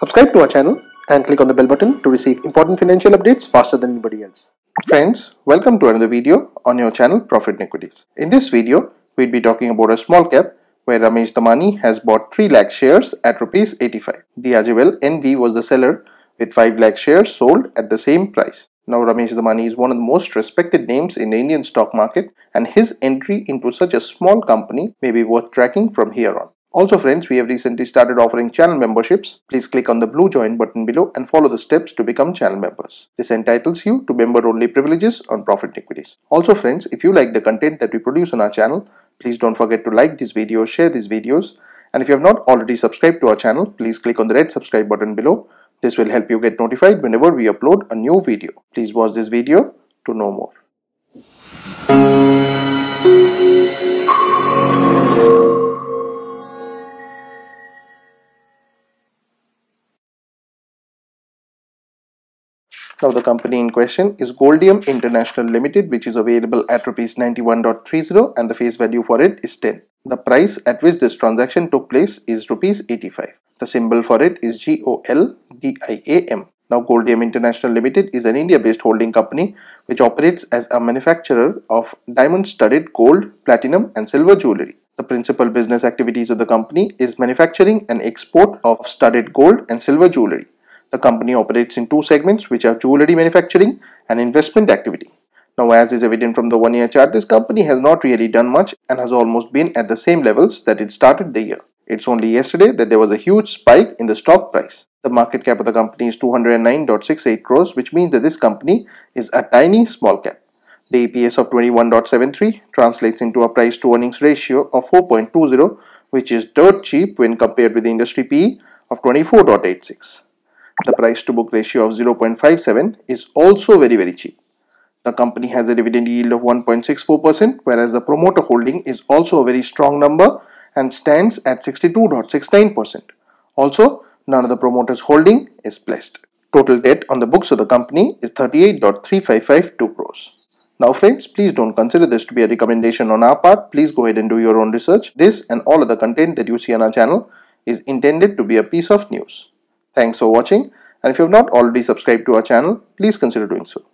Subscribe to our channel and click on the bell button to receive important financial updates faster than anybody else. Friends, welcome to another video on your channel Profit in Equities. In this video, we'll be talking about a small cap where Ramesh Damani has bought 3 lakh shares at rupees 85. The Diageo NV was the seller with 5 lakh shares sold at the same price. Now Ramesh Damani is one of the most respected names in the Indian stock market and his entry into such a small company may be worth tracking from here on. Also friends, we have recently started offering channel memberships. Please click on the blue join button below and follow the steps to become channel members. This entitles you to member only privileges on Profit Equities. Also friends, if you like the content that we produce on our channel, please don't forget to like this video, share these videos and if you have not already subscribed to our channel, please click on the red subscribe button below. This will help you get notified whenever we upload a new video. Please watch this video to know more. Now the company in question is Goldiam International Limited which is available at rupees 91.30 and the face value for it is 10. The price at which this transaction took place is rupees 85. The symbol for it is GOLDIAM. Now Goldiam International Limited is an India-based holding company which operates as a manufacturer of diamond-studded gold, platinum and silver jewelry. The principal business activities of the company is manufacturing and export of studded gold and silver jewelry. The company operates in two segments which are jewelry manufacturing and investment activity. Now as is evident from the one year chart, this company has not really done much and has almost been at the same levels that it started the year. It's only yesterday that there was a huge spike in the stock price. The market cap of the company is 209.68 crores which means that this company is a tiny small cap. The EPS of 21.73 translates into a price to earnings ratio of 4.20 which is dirt cheap when compared with the industry PE of 24.86 the price to book ratio of 0.57 is also very very cheap. The company has a dividend yield of 1.64% whereas the promoter holding is also a very strong number and stands at 62.69%. Also, none of the promoters holding is blessed. Total debt on the books of the company is 38.3552 crores. Now friends, please don't consider this to be a recommendation on our part. Please go ahead and do your own research. This and all other content that you see on our channel is intended to be a piece of news. Thanks for watching and if you have not already subscribed to our channel, please consider doing so.